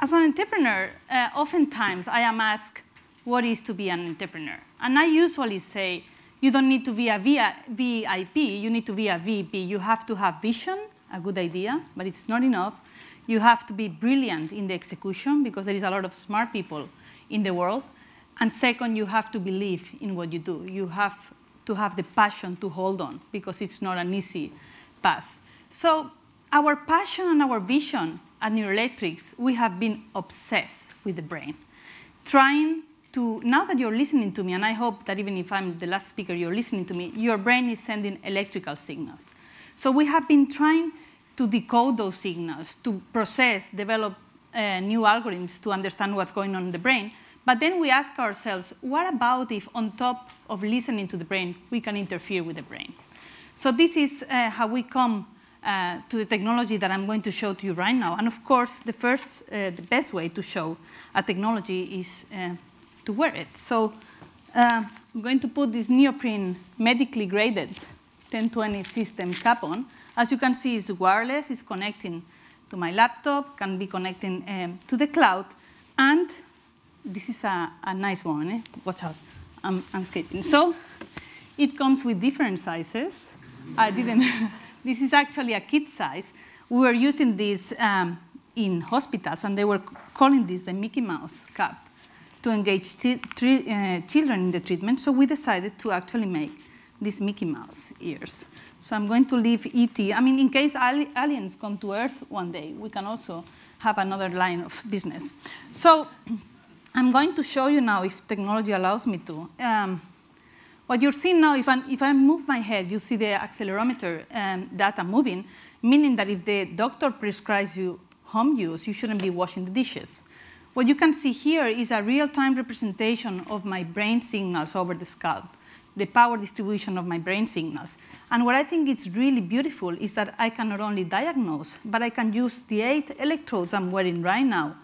as an entrepreneur, uh, oftentimes I am asked, what is to be an entrepreneur? And I usually say, you don't need to be a VIP, you need to be a VP. You have to have vision, a good idea, but it's not enough. You have to be brilliant in the execution because there is a lot of smart people in the world. And second, you have to believe in what you do. You have to have the passion to hold on because it's not an easy path. So our passion and our vision at Neuroelectrics, we have been obsessed with the brain, trying to, now that you're listening to me, and I hope that even if I'm the last speaker, you're listening to me, your brain is sending electrical signals. So we have been trying to decode those signals, to process, develop uh, new algorithms to understand what's going on in the brain. But then we ask ourselves, what about if on top of listening to the brain, we can interfere with the brain? So this is uh, how we come uh, to the technology that I'm going to show to you right now. And of course, the first, uh, the best way to show a technology is uh, to wear it. So uh, I'm going to put this neoprene medically graded 1020 system cap on. As you can see, it's wireless, it's connecting to my laptop, can be connecting um, to the cloud, and this is a, a nice one. Eh? Watch out, I'm, I'm skating. So it comes with different sizes. I didn't, this is actually a kit size. We were using this um, in hospitals, and they were calling this the Mickey Mouse cap to engage uh, children in the treatment, so we decided to actually make these Mickey Mouse ears. So I'm going to leave ET. I mean, in case aliens come to Earth one day, we can also have another line of business. So I'm going to show you now, if technology allows me to. Um, what you're seeing now, if, i if I move my head, you see the accelerometer um, data moving, meaning that if the doctor prescribes you home use, you shouldn't be washing the dishes. What you can see here is a real-time representation of my brain signals over the scalp, the power distribution of my brain signals. And what I think is really beautiful is that I can not only diagnose, but I can use the eight electrodes I'm wearing right now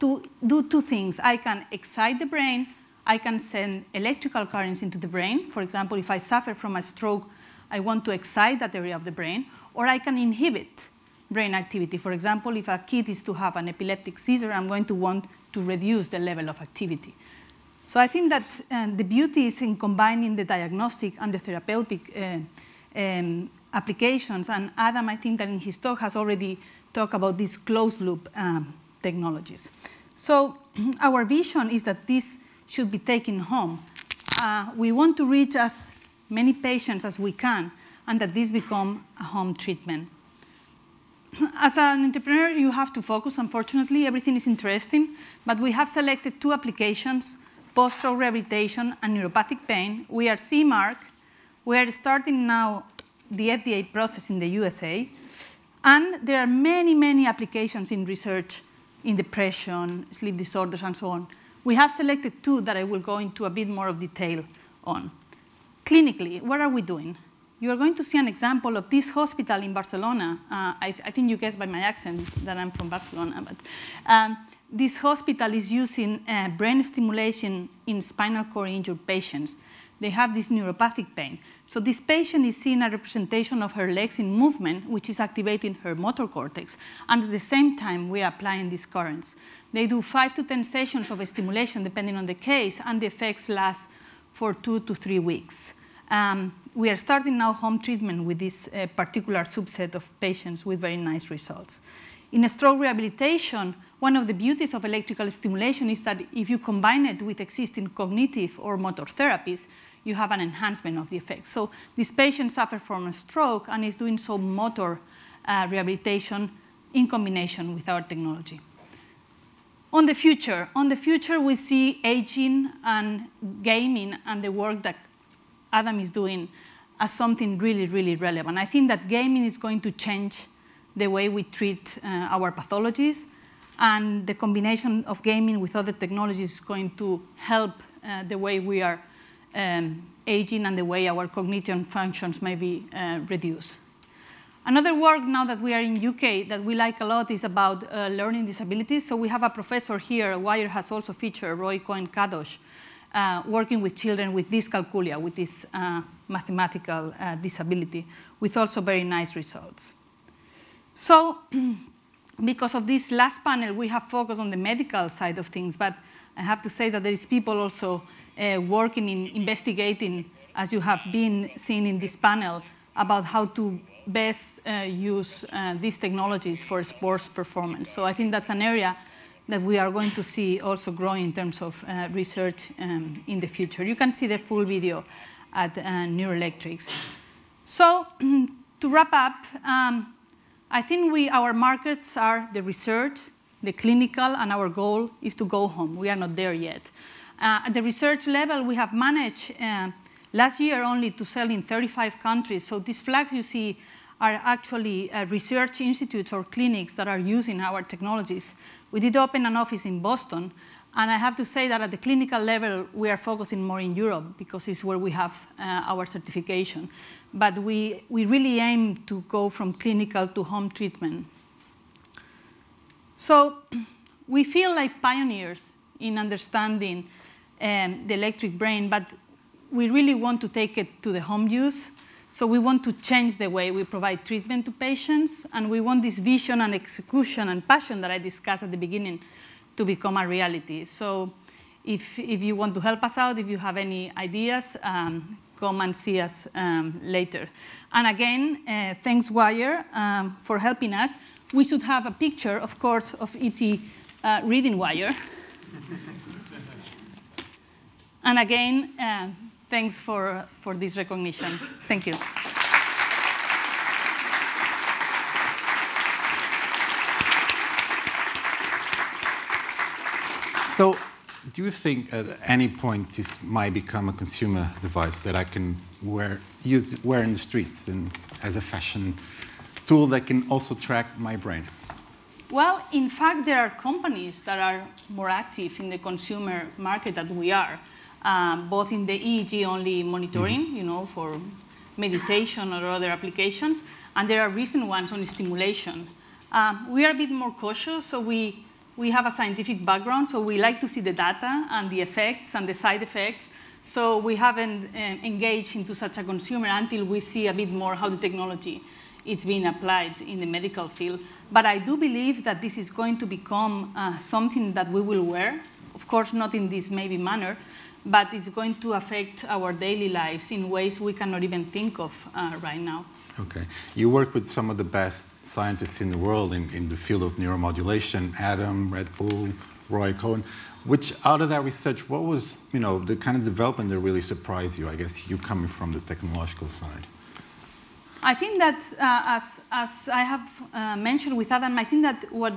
to do two things. I can excite the brain, I can send electrical currents into the brain. For example, if I suffer from a stroke, I want to excite that area of the brain, or I can inhibit brain activity. For example, if a kid is to have an epileptic seizure, I'm going to want to reduce the level of activity. So I think that uh, the beauty is in combining the diagnostic and the therapeutic uh, um, applications. And Adam, I think that in his talk has already talked about these closed loop um, technologies. So our vision is that this should be taken home. Uh, we want to reach as many patients as we can and that this become a home treatment as an entrepreneur, you have to focus. Unfortunately, everything is interesting, but we have selected two applications, post-stroke rehabilitation and neuropathic pain. We are CE-mark. We are starting now the FDA process in the USA. And there are many, many applications in research in depression, sleep disorders, and so on. We have selected two that I will go into a bit more of detail on. Clinically, what are we doing? you are going to see an example of this hospital in Barcelona. Uh, I, I, think you guessed by my accent that I'm from Barcelona. But um, this hospital is using uh, brain stimulation in spinal cord injured patients. They have this neuropathic pain. So this patient is seeing a representation of her legs in movement, which is activating her motor cortex. And at the same time, we are applying these currents. They do five to 10 sessions of stimulation, depending on the case, and the effects last for two to three weeks. Um, we are starting now home treatment with this uh, particular subset of patients with very nice results. In a stroke rehabilitation, one of the beauties of electrical stimulation is that if you combine it with existing cognitive or motor therapies, you have an enhancement of the effect. So this patient suffers from a stroke and is doing some motor uh, rehabilitation in combination with our technology. On the future, on the future, we see aging and gaming and the work that Adam is doing as something really, really relevant. I think that gaming is going to change the way we treat uh, our pathologies, and the combination of gaming with other technologies is going to help uh, the way we are um, aging and the way our cognition functions may be uh, reduced. Another work now that we are in UK that we like a lot is about uh, learning disabilities. So we have a professor here, Wire has also featured Roi Cohen-Kadosh, uh, working with children with dyscalculia, with this uh, mathematical disability, with also very nice results. So because of this last panel, we have focused on the medical side of things, but I have to say that there is people also uh, working in investigating, as you have been seeing in this panel, about how to best uh, use uh, these technologies for sports performance. So I think that's an area that we are going to see also growing in terms of uh, research um, in the future. You can see the full video at uh, Neuroelectrics. So to wrap up, um, I think we, our markets are the research, the clinical, and our goal is to go home. We are not there yet. Uh, at the research level, we have managed uh, last year only to sell in 35 countries. So these flags you see are actually uh, research institutes or clinics that are using our technologies. We did open an office in Boston, and I have to say that at the clinical level, we are focusing more in Europe because it's where we have uh, our certification. But we, we really aim to go from clinical to home treatment. So we feel like pioneers in understanding um, the electric brain, but we really want to take it to the home use. So we want to change the way we provide treatment to patients, and we want this vision and execution and passion that I discussed at the beginning to become a reality. So if, if you want to help us out, if you have any ideas, um, come and see us um, later. And again, uh, thanks Wire um, for helping us. We should have a picture, of course, of ET uh, reading Wire. and again, uh, thanks for, for this recognition. Thank you. So, do you think at any point this might become a consumer device that I can wear, use, wear in the streets and as a fashion tool that can also track my brain? Well, in fact, there are companies that are more active in the consumer market than we are um, both in the EEG only monitoring, mm -hmm. you know, for meditation or other applications, and there are recent ones on stimulation. Um, we are a bit more cautious, so we, we have a scientific background, so we like to see the data and the effects and the side effects. So we haven't uh, engaged into such a consumer until we see a bit more how the technology is being applied in the medical field. But I do believe that this is going to become uh, something that we will wear, of course not in this maybe manner, but it's going to affect our daily lives in ways we cannot even think of uh, right now. Okay. You work with some of the best scientists in the world in, in the field of neuromodulation, Adam, Red Bull, Roi Cohen. Which, out of that research, what was, you know, the kind of development that really surprised you? I guess you coming from the technological side. I think that, uh, as, as I have uh, mentioned with Adam, I think that what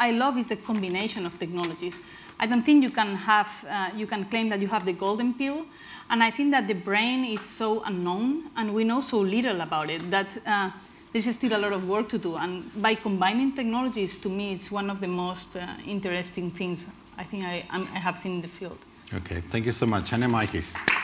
I love is the combination of technologies. I don't think you can have, uh, you can claim that you have the golden pill. And I think that the brain is so unknown and we know so little about it that uh, there's still a lot of work to do. And by combining technologies, to me, it's one of the most uh, interesting things I think I, I have seen in the field. Okay, thank you so much. Ana Maiques.